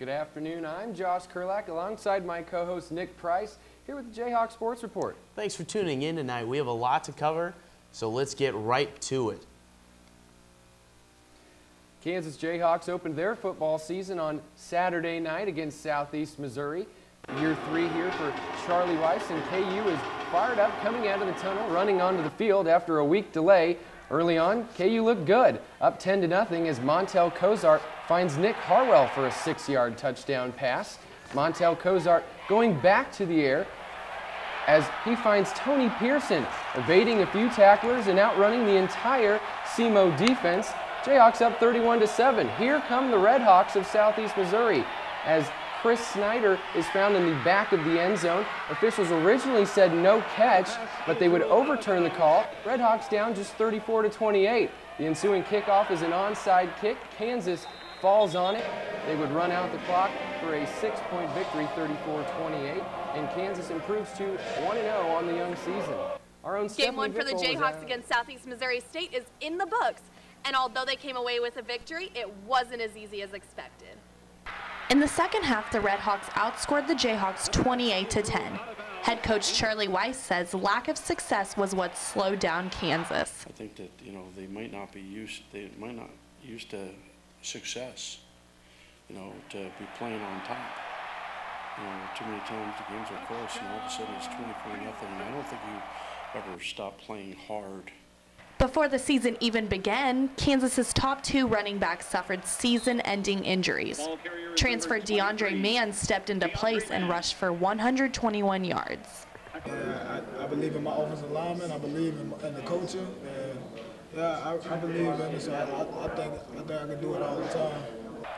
Good afternoon. I'm Josh Kurlak alongside my co-host Nick Price here with the Jayhawk Sports Report. Thanks for tuning in tonight. We have a lot to cover, so let's get right to it. Kansas Jayhawks opened their football season on Saturday night against Southeast Missouri. Year three here for Charlie Weis, and KU is fired up coming out of the tunnel, running onto the field after a week delay. Early on, KU looked good, up 10 to nothing as Montel Cozart finds Nick Harwell for a six-yard touchdown pass. Montel Cozart going back to the air as he finds Tony Pearson evading a few tacklers and outrunning the entire SEMO defense. Jayhawks up 31 to 7. Here come the Redhawks of Southeast Missouri as Chris Snyder is found in the back of the end zone. Officials originally said no catch, but they would overturn the call. Redhawks down just 34 to 28. The ensuing kickoff is an onside kick. Kansas falls on it. They would run out the clock for a six-point victory, 34-28, and Kansas improves to 1-0 on the young season. Our own Game Stephanie one for the Jayhawks against Southeast Missouri State is in the books, and although they came away with a victory, it wasn't as easy as expected. In the second half, the Redhawks outscored the Jayhawks 28 to 10. Head coach Charlie Weis says lack of success was what slowed down Kansas. I think that you know they might not be used they might not used to success. You know to be playing on top. You know too many times the games are close and all of a sudden it's 24 nothing. I don't think you ever stop playing hard before the season even began, Kansas's top two running backs suffered season-ending injuries. Transfer DeAndre Mann stepped into place and rushed for 121 yards. Yeah, I, I, believe in my offensive lineman. I believe in, in the coaching. And yeah, I, I believe in it, so I, I, think, I think I can do it all the time.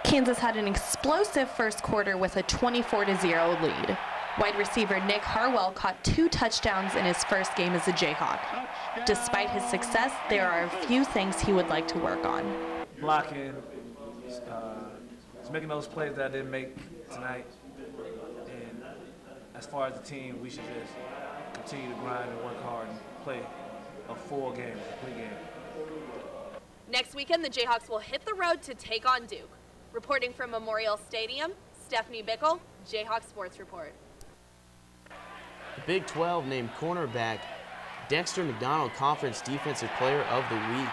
Kansas had an explosive first quarter with a 24-0 lead. Wide receiver Nick Harwell caught two touchdowns in his first game as a Jayhawk. Despite his success, there are a few things he would like to work on. Blocking, uh, making those plays that I didn't make tonight. And as far as the team, we should just continue to grind and work hard and play a full game, a complete game. Next weekend, the Jayhawks will hit the road to take on Duke. Reporting from Memorial Stadium, Stephanie Bickle, Jayhawk Sports Report. The Big 12 named cornerback Dexter McDonald Conference Defensive Player of the Week.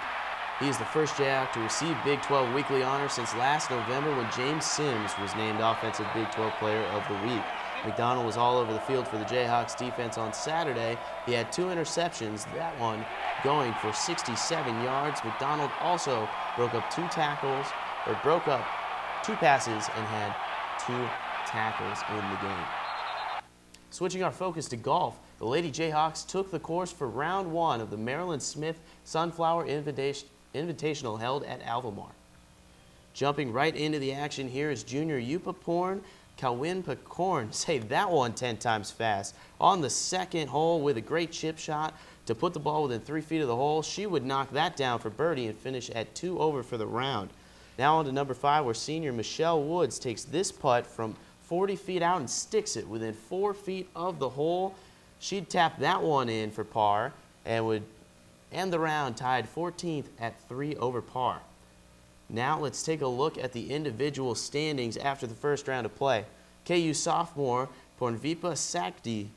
He is the first Jayhawk to receive Big 12 weekly honor since last November when James Sims was named Offensive Big 12 Player of the Week. McDonald was all over the field for the Jayhawks defense on Saturday. He had two interceptions, that one going for 67 yards. McDonald also broke up two tackles, or broke up two passes and had two tackles in the game. Switching our focus to golf, the Lady Jayhawks took the course for round one of the Marilyn Smith Sunflower Invitational held at Alvamar. Jumping right into the action here is junior Yupa Porn Kawin Pakorn. Say that one 10 times fast. On the second hole with a great chip shot to put the ball within three feet of the hole. She would knock that down for birdie and finish at two over for the round. Now on to number five where senior Michelle Woods takes this putt from 40 feet out and sticks it within four feet of the hole. She'd tap that one in for par and would end the round tied 14th at three over par. Now let's take a look at the individual standings after the first round of play. KU sophomore Pornvipa Sakdi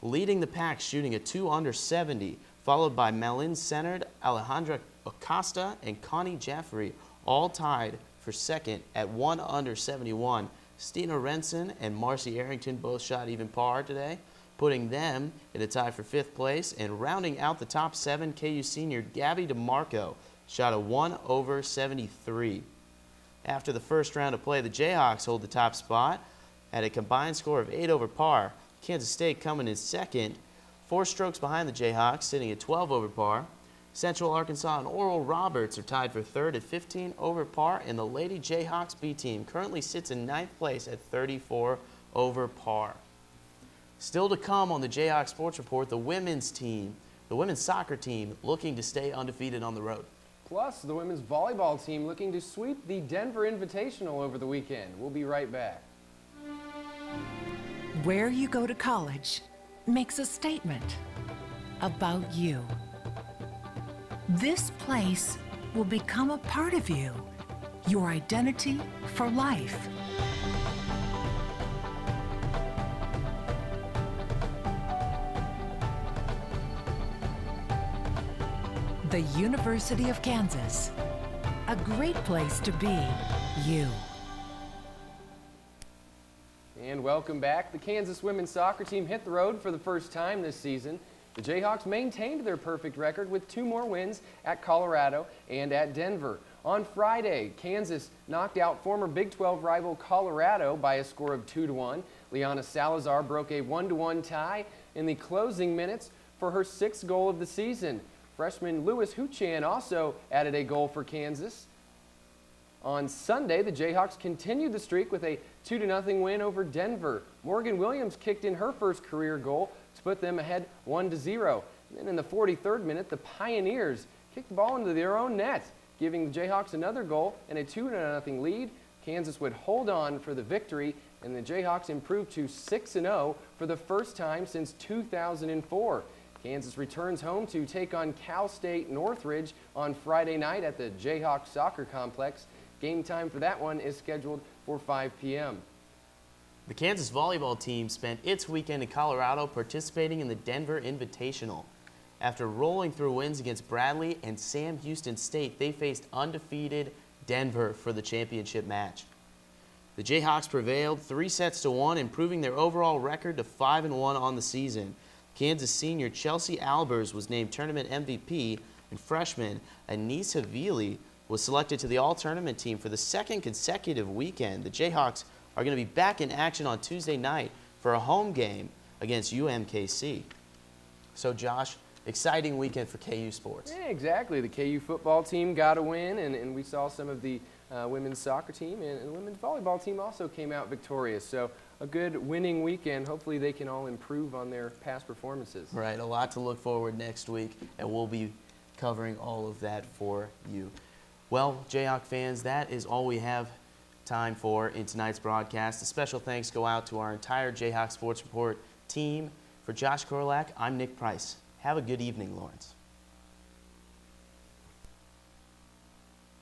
leading the pack shooting a 2 under 70, followed by Malin Centered, Alejandra Acosta, and Connie Jeffrey, all tied for second at 1 under 71. Stina Renson and Marcy Arrington both shot even par today, putting them in a tie for fifth place. And rounding out the top seven, KU senior Gabby DeMarco shot a 1 over 73. After the first round of play, the Jayhawks hold the top spot at a combined score of 8 over par. Kansas State coming in second, four strokes behind the Jayhawks, sitting at 12 over par. Central Arkansas and Oral Roberts are tied for third at 15 over par, and the Lady Jayhawks B team currently sits in ninth place at 34 over par. Still to come on the Jayhawks Sports Report, the women's team, the women's soccer team looking to stay undefeated on the road. Plus, the women's volleyball team looking to sweep the Denver Invitational over the weekend. We'll be right back. Where you go to college makes a statement about you. This place will become a part of you, your identity for life. The University of Kansas, a great place to be you. And welcome back. The Kansas women's soccer team hit the road for the first time this season. The Jayhawks maintained their perfect record with two more wins at Colorado and at Denver. On Friday, Kansas knocked out former Big 12 rival Colorado by a score of 2 to 1. Liana Salazar broke a 1 to 1 tie in the closing minutes for her sixth goal of the season. Freshman Lewis Huchan also added a goal for Kansas. On Sunday, the Jayhawks continued the streak with a 2 0 win over Denver. Morgan Williams kicked in her first career goal to put them ahead 1 to 0. Then in the 43rd minute, the Pioneers kicked the ball into their own net, giving the Jayhawks another goal and a 2 0 lead. Kansas would hold on for the victory, and the Jayhawks improved to 6 0 for the first time since 2004. Kansas returns home to take on Cal State Northridge on Friday night at the Jayhawks Soccer Complex. Game time for that one is scheduled for 5 p.m. The Kansas volleyball team spent its weekend in Colorado participating in the Denver Invitational. After rolling through wins against Bradley and Sam Houston State, they faced undefeated Denver for the championship match. The Jayhawks prevailed three sets to one, improving their overall record to 5 and 1 on the season. Kansas senior Chelsea Albers was named tournament MVP, and freshman Ainise Havili was selected to the all-tournament team for the second consecutive weekend. The Jayhawks are going to be back in action on Tuesday night for a home game against UMKC. So, Josh, exciting weekend for KU sports. Yeah, exactly. The KU football team got a win, and, and we saw some of the uh, women's soccer team and, and the women's volleyball team also came out victorious. So a good winning weekend. Hopefully they can all improve on their past performances. Right, a lot to look forward next week, and we'll be covering all of that for you. Well, Jayhawk fans, that is all we have time for in tonight's broadcast. A special thanks go out to our entire Jayhawk Sports Report team. For Josh Korlak, I'm Nick Price. Have a good evening, Lawrence.